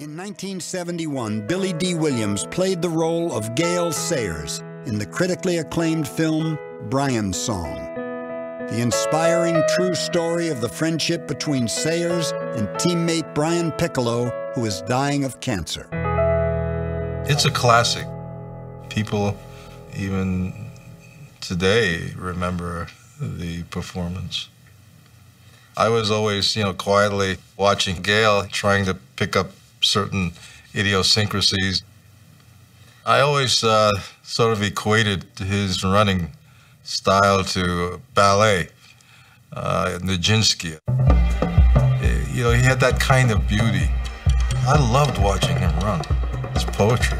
In 1971, Billy Dee Williams played the role of Gale Sayers in the critically acclaimed film Brian's Song. The inspiring true story of the friendship between Sayers and teammate Brian Piccolo, who is dying of cancer. It's a classic. People, even today, remember the performance. I was always, you know, quietly watching Gale, trying to pick up certain idiosyncrasies. I always uh, sort of equated his running style to ballet, uh, Nijinsky. You know, he had that kind of beauty. I loved watching him run. It's poetry.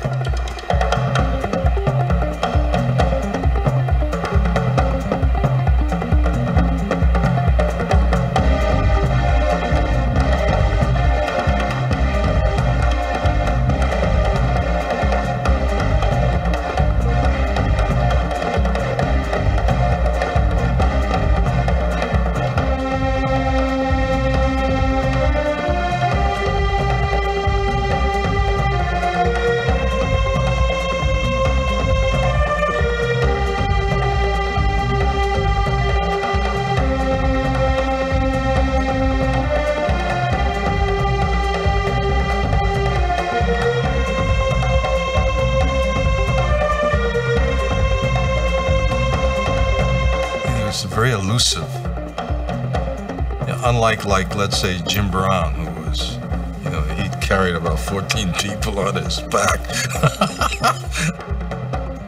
Unlike like let's say Jim Brown, who was, you know, he carried about 14 people on his back.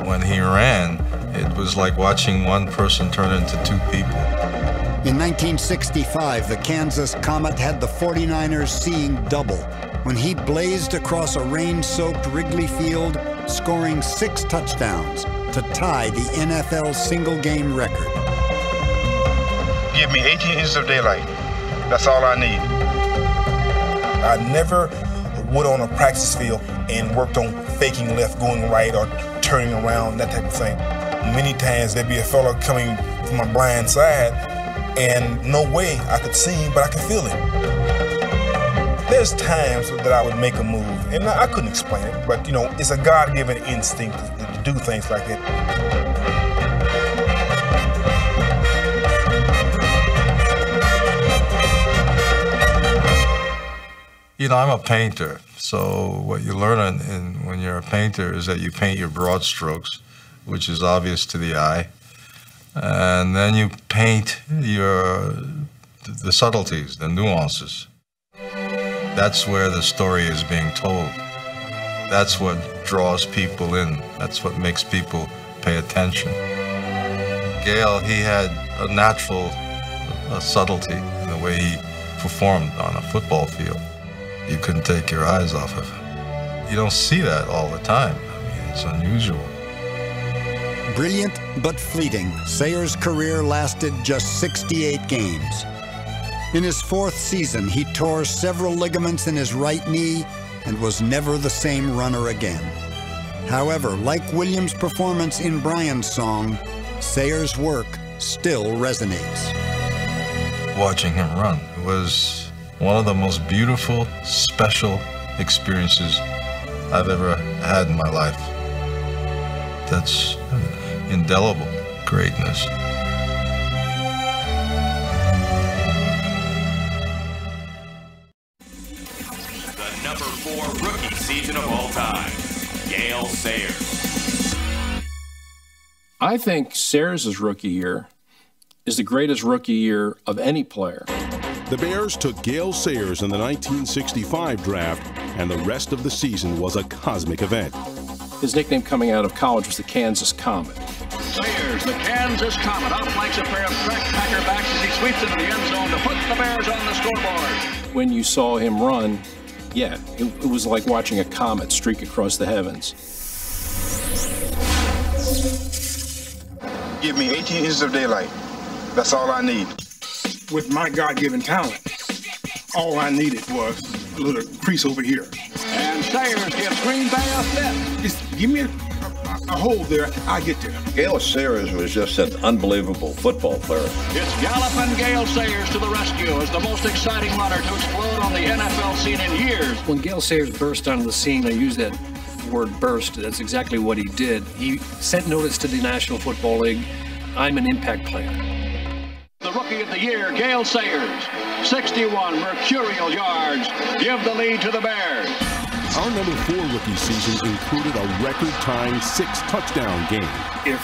when he ran, it was like watching one person turn into two people. In 1965, the Kansas Comet had the 49ers seeing double when he blazed across a rain-soaked Wrigley Field, scoring six touchdowns to tie the NFL single-game record. Give me 18 inches of daylight. That's all I need. I never went on a practice field and worked on faking left, going right, or turning around, that type of thing. Many times there'd be a fellow coming from my blind side, and no way I could see him, but I could feel him. There's times that I would make a move, and I couldn't explain it, but you know, it's a God-given instinct to do things like that. You know, I'm a painter, so what you learn in, in, when you're a painter is that you paint your broad strokes, which is obvious to the eye, and then you paint your the subtleties, the nuances. That's where the story is being told. That's what draws people in. That's what makes people pay attention. Gale, he had a natural a subtlety in the way he performed on a football field you couldn't take your eyes off of. Him. You don't see that all the time. I mean, it's unusual. Brilliant but fleeting, Sayers' career lasted just 68 games. In his fourth season, he tore several ligaments in his right knee and was never the same runner again. However, like Williams' performance in Brian's song, Sayers' work still resonates. Watching him run was one of the most beautiful, special experiences I've ever had in my life. That's indelible greatness. The number four rookie season of all time, Gale Sayers. I think Sayers' rookie year is the greatest rookie year of any player. The Bears took Gale Sayers in the 1965 draft, and the rest of the season was a cosmic event. His nickname coming out of college was the Kansas Comet. Sayers, the Kansas Comet, outflanks a pair of crack Packer backs as he sweeps into the end zone to put the Bears on the scoreboard. When you saw him run, yeah, it, it was like watching a comet streak across the heavens. Give me 18 inches of daylight. That's all I need with my God-given talent, all I needed was a little crease over here. And Sayers gives Green Bay a fit. Just give me a, a, a hole there, I get there. Gale Sayers was just an unbelievable football player. It's galloping Gale Sayers to the rescue as the most exciting runner to explode on the NFL scene in years. When Gale Sayers burst onto the scene, I use that word burst. That's exactly what he did. He sent notice to the National Football League I'm an impact player. The rookie of the year, Gale Sayers. 61 mercurial yards. Give the lead to the Bears. Our number four rookie season included a record-time six-touchdown game. If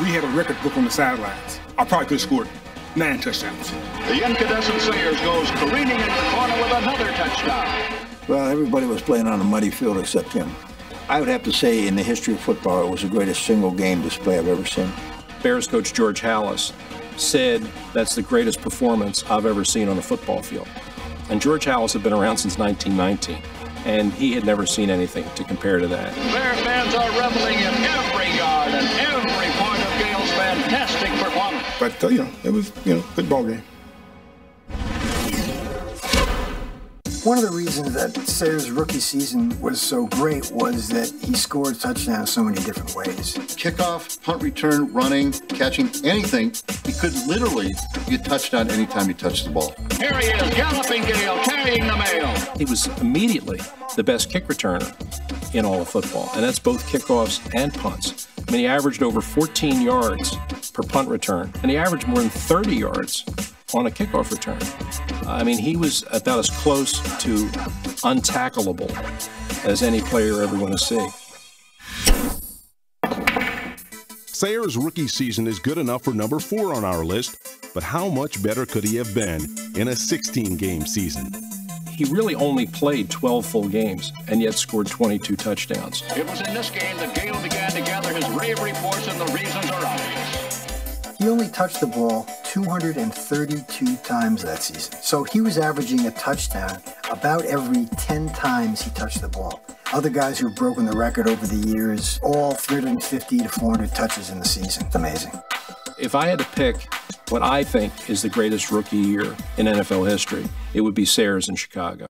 we had a record book on the sidelines, I probably could have scored nine touchdowns. The incandescent Sayers goes careening into the corner with another touchdown. Well, everybody was playing on a muddy field except him. I would have to say, in the history of football, it was the greatest single game display I've ever seen. Bears coach George Halas said that's the greatest performance I've ever seen on a football field. And George Halas had been around since 1919, and he had never seen anything to compare to that. Bear fans are reveling in every yard and every point of Gale's fantastic performance. But, uh, you know, it was, you know, good ball game. One of the reasons that Sayers' rookie season was so great was that he scored touchdowns so many different ways. Kickoff, punt return, running, catching, anything. He could literally get touchdown anytime he touched the ball. Here he is, galloping Gale, carrying the mail. He was immediately the best kick returner in all of football, and that's both kickoffs and punts. I mean, he averaged over 14 yards per punt return, and he averaged more than 30 yards on a kickoff return. I mean, he was about as close to untackleable as any player ever going to see. Sayers' rookie season is good enough for number four on our list, but how much better could he have been in a 16 game season? He really only played 12 full games and yet scored 22 touchdowns. It was in this game that Gale began to gather his rave reports and the reasons are obvious. He only touched the ball 232 times that season. So he was averaging a touchdown about every 10 times he touched the ball. Other guys who've broken the record over the years, all 350 to 400 touches in the season. It's amazing. If I had to pick what I think is the greatest rookie year in NFL history, it would be Sayers in Chicago.